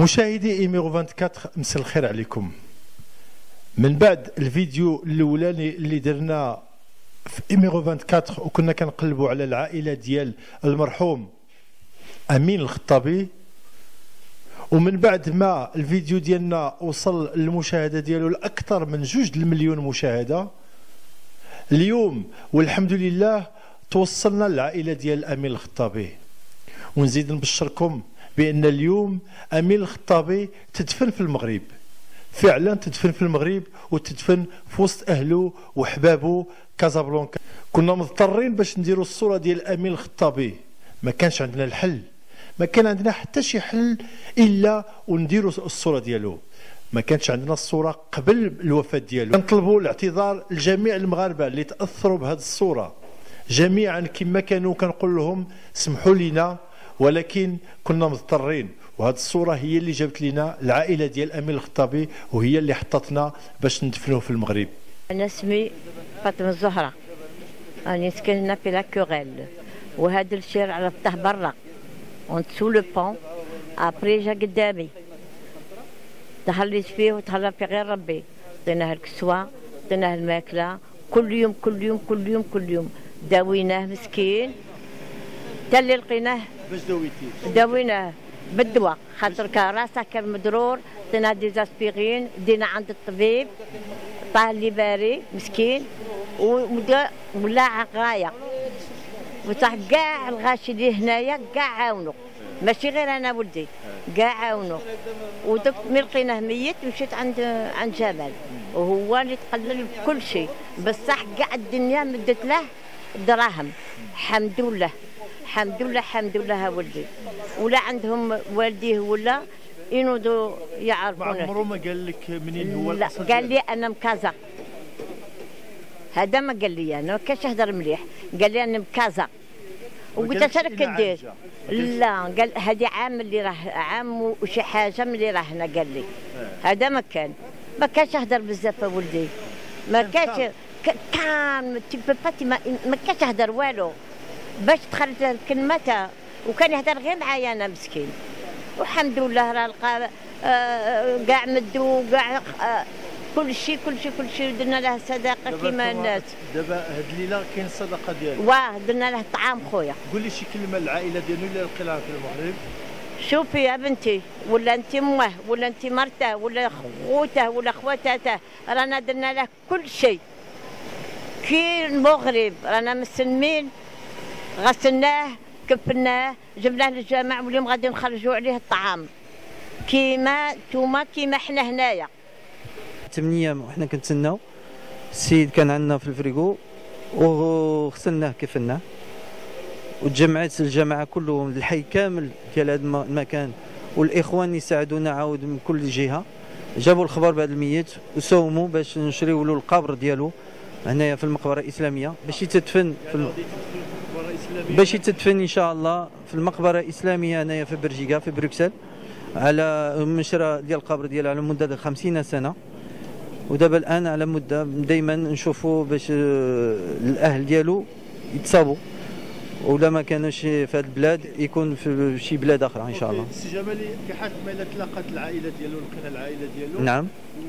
مشاهدي إيميرو 24 مساء الخير عليكم. من بعد الفيديو الأولاني اللي درنا في إيميرو 24 وكنا كنقلبوا على العائلة ديال المرحوم أمين الخطابي ومن بعد ما الفيديو ديالنا وصل المشاهده ديالو لأكثر من جوج المليون مشاهدة اليوم والحمد لله توصلنا للعائلة ديال أمين الخطابي. ونزيد نبشركم بأن اليوم امين الخطابي تدفن في المغرب. فعلا تدفن في المغرب وتدفن في وسط أهله وحبابه كازابلانكا. كنا مضطرين باش نديروا الصورة ديال امين الخطابي ما كانش عندنا الحل. ما كان عندنا حتى شي حل إلا ونديروا الصورة ديالو. ما كانش عندنا الصورة قبل الوفاة ديالو. كنطلبوا الاعتذار لجميع المغاربة اللي تأثروا بهذه الصورة. جميعا كما كانوا كنقول لهم سمحوا لنا ولكن كنا مضطرين. وهذه الصورة هي اللي جابت لنا العائلة ديال امين الخطابي وهي اللي حطتنا باش ندفنوه في المغرب. أنا اسمي فاطمة الزهرة. راني ساكن هنا في لا كوريل وهذا الشارع ربطه برا. اون سو لو بون ابري جا قدامي تهليت فيه وتهلا في غير ربي. عطيناه الكسوة عطيناه الماكلة. كل يوم كل يوم كل يوم كل يوم. داويناه مسكين. حتى اللي لقيناه باش داويناه بالدواء خاطر كان راسه كان مدرور عطينا ديزاسبيرين دينا عند الطبيب طاه لي باري مسكين ولا غاية. وصح كاع الغاشي اللي هنايا كاع عاونوا ماشي غير أنا ولدي كاع عاونوا ودك ملي لقيناه ميت مشيت عند عند جمال وهو اللي تقلل بكل شيء. بصح كاع الدنيا مدت له دراهم. الحمد لله. الحمد لله الحمد لله ولدي. ولا عندهم والديه ولا ينوضوا ما يعرفونه عمره ما قال لك منين هو لا قال؟ لي أنا مكازا. هذا ما قال لي أنا ما كانش يهضر مليح. قال لي أنا مكازا. وقلت إلا راك دير عالجة. لا قال هذه عام اللي راه عام وشي حاجة ملي راه هنا قال لي. هذا ما كان. ما كانش يهضر بزاف ولدي. ما كان كانش كان. ما ما كانش يهضر والو. باش دخلت تا- وكان يهضر غير معايا أنا مسكين. والحمد لله راه لقى آه، كاع مدو كاع آه، كل شيء كل شيء كل شيء درنا له صداقه دابا كيما الناس. دابا هاد الليلة كاين الصدقه ديالو واه درنا له طعام خويا. قول لي شي كلمة للعائلة ديالو اللي لقيناها في المغرب. شوفي يا بنتي ولا انت امه ولا انت مرته ولا خوته ولا خواتاته رانا درنا له كل شيء كي المغرب رانا مسلمين غسلناه كفناه جبناه للجامع واليوم غادي نخرجوا عليه الطعام. كيما نتوما كيما حنا هنايا. ثمان أيام وحنا كنتسناو. السيد كان عندنا في الفريقو وغسلناه كفناه. وتجمعت الجماعة كلهم الحي كامل ديال هذا الم- المكان. والإخوان يساعدونا عاود من كل جهة. جابوا الخبر بهذا الميت وساوموا باش نشريو له القبر ديالو هنايا في المقبرة الإسلامية باش يتدفن في الم... باش يتدفن إن شاء الله في المقبرة الإسلامية هنايا في برجيكا في بروكسل على منشره ديال القبر ديالو على مدة 50 سنة. ودابا الآن على مدة دائما نشوفوا باش آه، الأهل ديالو يتصابوا. ولا ما كانوش في هذه البلاد يكون في شي بلاد أخرى إن شاء الله. سي جمالي في حال ما الا تلاقات العائلة ديالو لقينا العائلة ديالو نعم.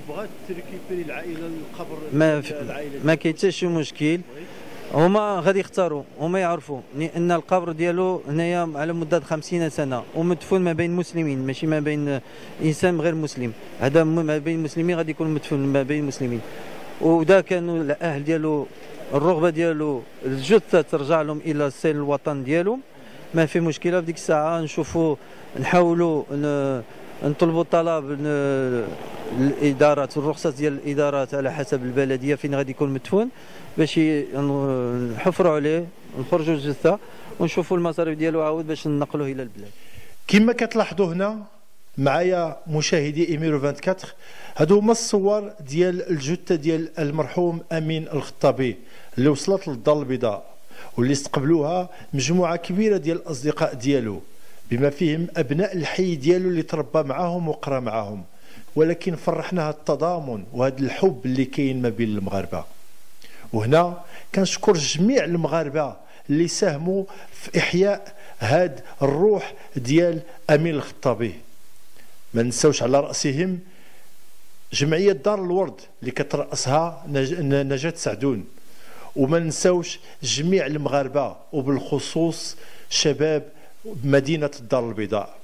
وبغات ت récupérer العائلة القبر ما في العائلة ما كاين حتى شي مشكل. هما غادي يختاروا. هما يعرفوا لأن القبر ديالو هنايا على مدة 50 سنة ومدفون ما بين مسلمين ماشي ما بين إنسان غير مسلم. هذا ما بين مسلمين غادي يكون مدفون ما بين مسلمين. ودا كانوا الأهل ديالو الرغبة ديالو الجثه ترجع لهم إلى سيل الوطن ديالهم ما في مشكلة. في ديك الساعة نشوفوا نحاولوا نطلبوا طلب ن- الادارات الرخصة ديال الادارات على حسب البلدية فين غادي يكون مدفون باش نحفروا عليه نخرجوا الجثة ونشوفوا المصاريف ديالو عاود باش ننقلوه إلى البلاد. كما كتلاحظوا هنا معايا مشاهدي إيميرو 24 هادو هما الصور ديال الجثة ديال المرحوم أمين الخطابي اللي وصلت للدار البيضاء واللي استقبلوها مجموعة كبيرة ديال الأصدقاء ديالو. بما فيهم أبناء الحي ديالو اللي تربى معاهم وقرأ معاهم. ولكن فرحنا هذا التضامن وهذا الحب اللي كاين ما بين المغاربة. وهنا كنشكر جميع المغاربة اللي ساهموا في إحياء هاد الروح ديال أمين الخطابي. ما نساوش على رأسهم جمعية دار الورد اللي كترأسها نجاة سعدون. وما نساوش جميع المغاربة وبالخصوص شباب مدينه الدار البيضاء.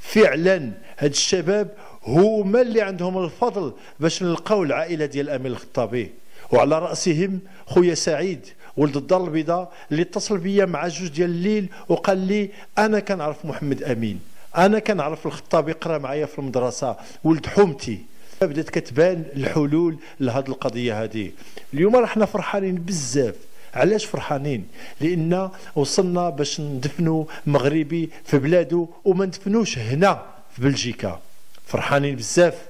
فعلا هاد الشباب هما اللي عندهم الفضل باش نلقاو العائلة ديال امين الخطابي. وعلى رأسهم خويا سعيد ولد الدار البيضاء اللي اتصل بيا مع جوج ديال الليل وقال لي أنا كنعرف محمد أمين. أنا كنعرف الخطابي قرا معايا في المدرسة ولد حومتي. بدات كتبان الحلول لهذه القضية هذه اليوم راحنا فرحانين بزاف. علاش فرحانين؟ لأن وصلنا باش ندفنوا مغربي في بلاده وما ندفنوش هنا في بلجيكا. فرحانين بزاف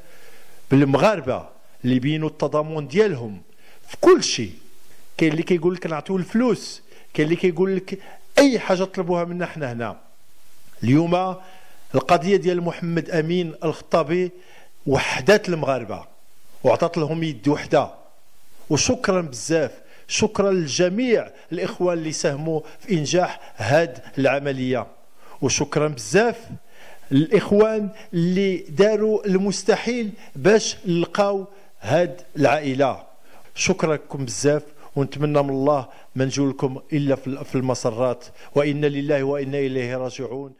بالمغاربة اللي بينوا التضامن ديالهم في كل شيء. كاين اللي كيقول لك نعطيو الفلوس كاين اللي كيقول لك أي حاجة طلبوها منا حنا هنا. اليوم القضية ديال محمد أمين الخطابي وحدات المغاربة وعطات لهم يد وحدة. وشكرا بزاف. شكرا لجميع الإخوان اللي ساهموا في إنجاح هاد العملية. وشكرا بزاف الاخوان اللي داروا المستحيل باش نلقاو هاد العائلة. شكرا لكم بزاف ونتمنى من الله ما نجو لكم إلا في المسرات. وإنا لله وإنا إليه راجعون.